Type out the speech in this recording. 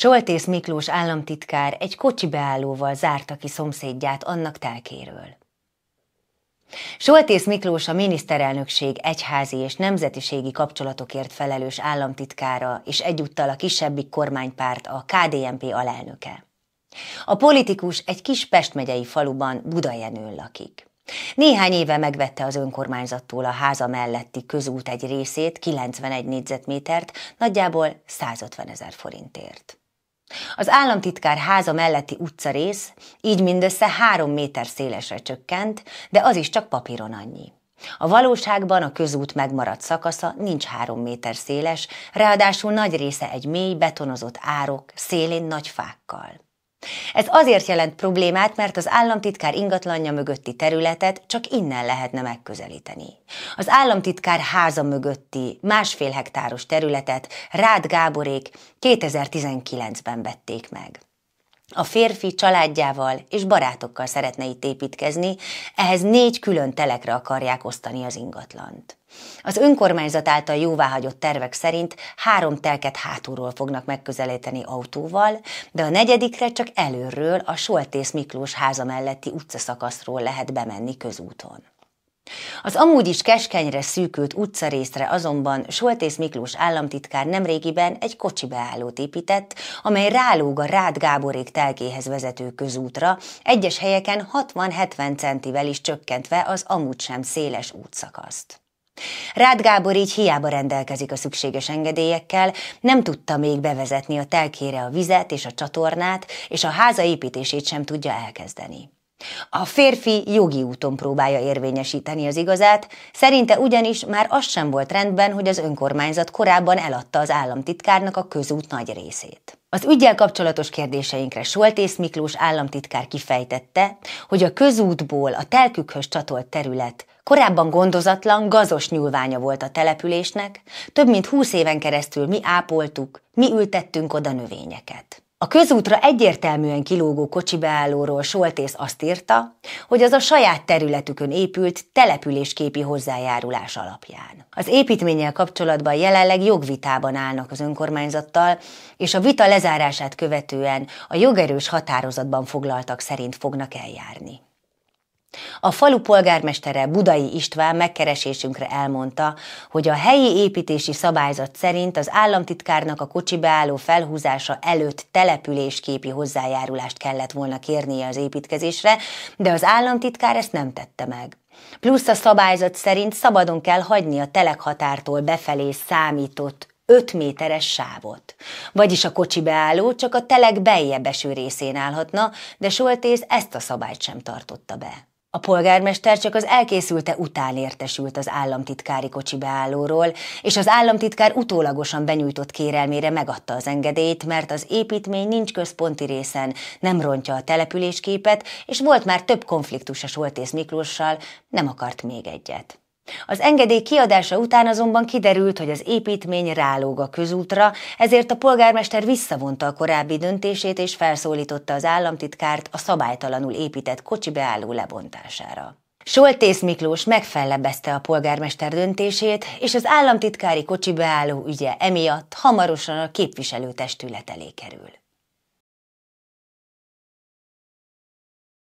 Soltész Miklós államtitkár egy kocsi beállóval zárta ki szomszédját annak telkéről. Soltész Miklós a miniszterelnökség egyházi és nemzetiségi kapcsolatokért felelős államtitkára és egyúttal a kisebbik kormánypárt a KDNP alelnöke. A politikus egy kis Pest megyei faluban Budajenőn lakik. Néhány éve megvette az önkormányzattól a háza melletti közút egy részét, 91 négyzetmétert, nagyjából 150 ezer forintért. Az államtitkár háza melletti utcarész így mindössze három méter szélesre csökkent, de az is csak papíron annyi. A valóságban a közút megmaradt szakasza nincs három méter széles, ráadásul nagy része egy mély, betonozott árok, szélén nagy fákkal. Ez azért jelent problémát, mert az államtitkár ingatlanja mögötti területet csak innen lehetne megközelíteni. Az államtitkár háza mögötti másfél hektáros területet Rád Gáborék 2019-ben vették meg. A férfi családjával és barátokkal szeretne itt építkezni, ehhez négy külön telekre akarják osztani az ingatlant. Az önkormányzat által jóváhagyott tervek szerint három telket hátulról fognak megközelíteni autóval, de a negyedikre csak előről a Soltész Miklós háza melletti utcaszakaszról lehet bemenni közúton. Az amúgy is keskenyre szűkült utcarészre azonban Soltész Miklós államtitkár nemrégiben egy kocsi beállót épített, amely rálóg a Rád Gáborék telkéhez vezető közútra, egyes helyeken 60-70 centivel is csökkentve az amúgy sem széles útszakaszt. Rád Gábor így hiába rendelkezik a szükséges engedélyekkel, nem tudta még bevezetni a telkére a vizet és a csatornát, és a háza építését sem tudja elkezdeni. A férfi jogi úton próbálja érvényesíteni az igazát, szerinte ugyanis már az sem volt rendben, hogy az önkormányzat korábban eladta az államtitkárnak a közút nagy részét. Az ügyel kapcsolatos kérdéseinkre Soltész Miklós államtitkár kifejtette, hogy a közútból a telkükhöz csatolt terület korábban gondozatlan, gazos nyúlványa volt a településnek, több mint húsz éven keresztül mi ápoltuk, mi ültettünk oda növényeket. A közútra egyértelműen kilógó kocsibeállóról Soltész azt írta, hogy az a saját területükön épült településképi hozzájárulás alapján. Az építménnyel kapcsolatban jelenleg jogvitában állnak az önkormányzattal, és a vita lezárását követően a jogerős határozatban foglaltak szerint fognak eljárni. A falu polgármestere Budai István megkeresésünkre elmondta, hogy a helyi építési szabályzat szerint az államtitkárnak a kocsibeálló felhúzása előtt településképi hozzájárulást kellett volna kérnie az építkezésre, de az államtitkár ezt nem tette meg. Plusz a szabályzat szerint szabadon kell hagyni a telekhatártól befelé számított 5 méteres sávot. Vagyis a kocsi beálló csak a telek beljebb eső részén állhatna, de Soltész ezt a szabályt sem tartotta be. A polgármester csak az elkészülte után értesült az államtitkári kocsi beállóról, és az államtitkár utólagosan benyújtott kérelmére megadta az engedélyt, mert az építmény nincs központi részen, nem rontja a településképet, és volt már több konfliktus a Soltész Miklóssal, nem akart még egyet. Az engedély kiadása után azonban kiderült, hogy az építmény rálóg a közútra, ezért a polgármester visszavonta a korábbi döntését és felszólította az államtitkárt a szabálytalanul épített kocsi beálló lebontására. Soltész Miklós megfellebezte a polgármester döntését, és az államtitkári kocsi beálló ügye emiatt hamarosan a képviselőtestület elé kerül.